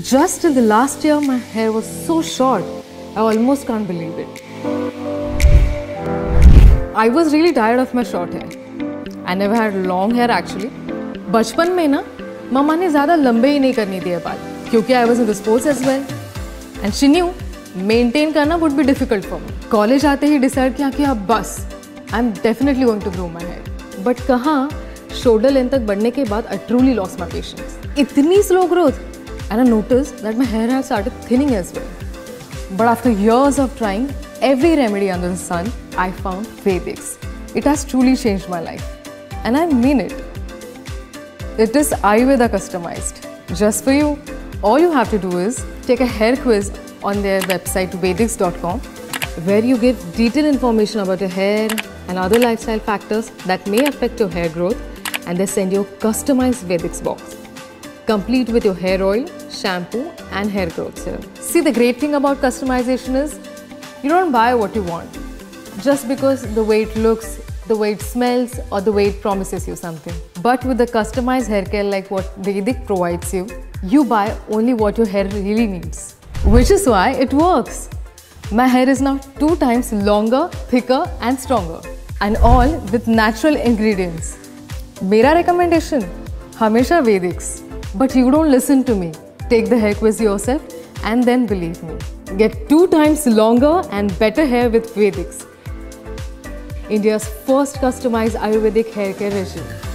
Just in the last year, my hair was so short, I almost can't believe it. I was really tired of my short hair. I never had long hair actually. बचपन में ना मामा ने ज़्यादा लंबे ही नहीं करने दिए बाल क्योंकि I was in the sports as well and she knew maintain करना would be difficult for me college आते ही डिसाइड किया कि अब बस I am definitely going to grow my hair but कहाँ शोल्डर लेंथ तक बढ़ने के बाद I truly lost my patience इतनी slow growth and I noticed that my hair had started thinning as well. But after years of trying every remedy under the sun, I found Vedix. It has truly changed my life. And I mean it. It is Ayurveda customized. Just for you, all you have to do is take a hair quiz on their website Vedix.com, where you get detailed information about your hair and other lifestyle factors that may affect your hair growth and they send you a customized Vedix box complete with your hair oil, shampoo and hair growth serum. See the great thing about customization is you don't buy what you want just because the way it looks, the way it smells or the way it promises you something. But with the customized hair care like what Vedix provides you, you buy only what your hair really needs. Which is why it works. My hair is now two times longer, thicker and stronger. And all with natural ingredients. मेरा recommendation हमेशा Vedix but you don't listen to me. Take the hair quiz yourself and then believe me. Get two times longer and better hair with Vedix. India's first customized Ayurvedic hair care regime.